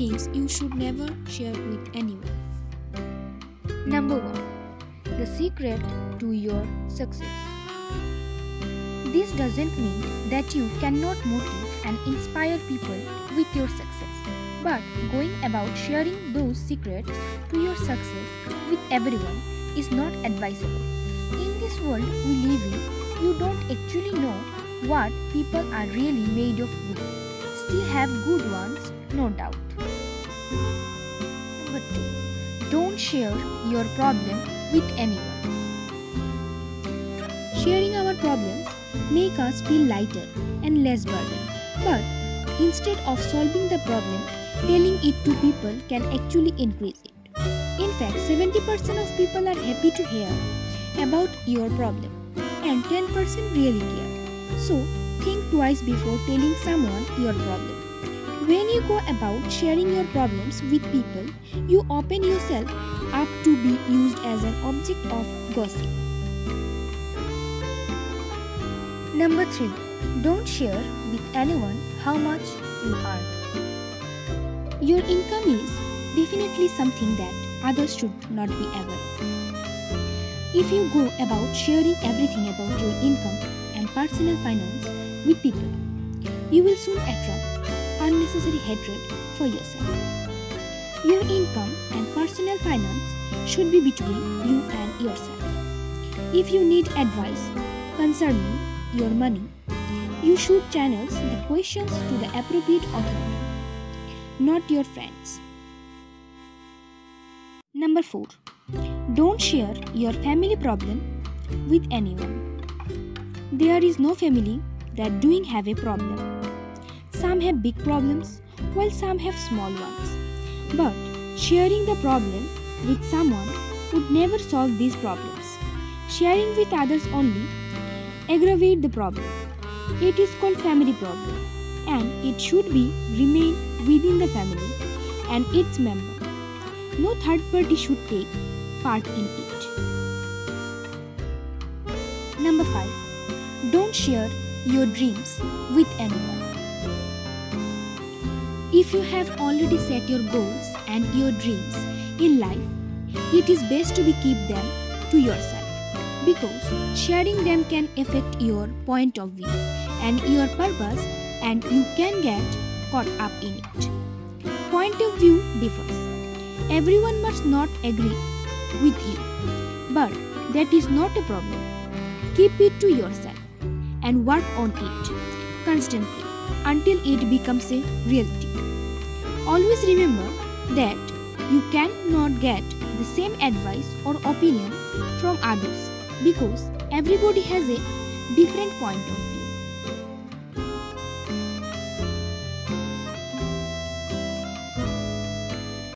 things you should never share with anyone. Number 1 The secret to your success. This doesn't mean that you cannot motivate and inspire people with your success, but going about sharing those secrets to your success with everyone is not advisable. In this world we live in, you don't actually know what people are really made of good. Still have good ones, no doubt. Number 2. Don't share your problem with anyone. Sharing our problems make us feel lighter and less burdened. But instead of solving the problem, telling it to people can actually increase it. In fact, 70% of people are happy to hear about your problem and 10% really care. So, think twice before telling someone your problem. When you go about sharing your problems with people, you open yourself up to be used as an object of gossip. Number 3. Don't share with anyone how much you earn. Your income is definitely something that others should not be aware of. If you go about sharing everything about your income and personal finance with people, you will soon attract unnecessary hatred for yourself. Your income and personal finance should be between you and yourself. If you need advice concerning your money, you should channel the questions to the appropriate authority, not your friends. Number 4. Don't share your family problem with anyone. There is no family that doing have a problem. Some have big problems while some have small ones. But sharing the problem with someone would never solve these problems. Sharing with others only aggravate the problem. It is called family problem and it should be remain within the family and its member. No third party should take part in it. Number 5. Don't share your dreams with anyone. If you have already set your goals and your dreams in life, it is best to keep them to yourself because sharing them can affect your point of view and your purpose and you can get caught up in it. Point of view differs. Everyone must not agree with you, but that is not a problem. Keep it to yourself and work on it constantly until it becomes a reality. Always remember that you cannot get the same advice or opinion from others because everybody has a different point of view.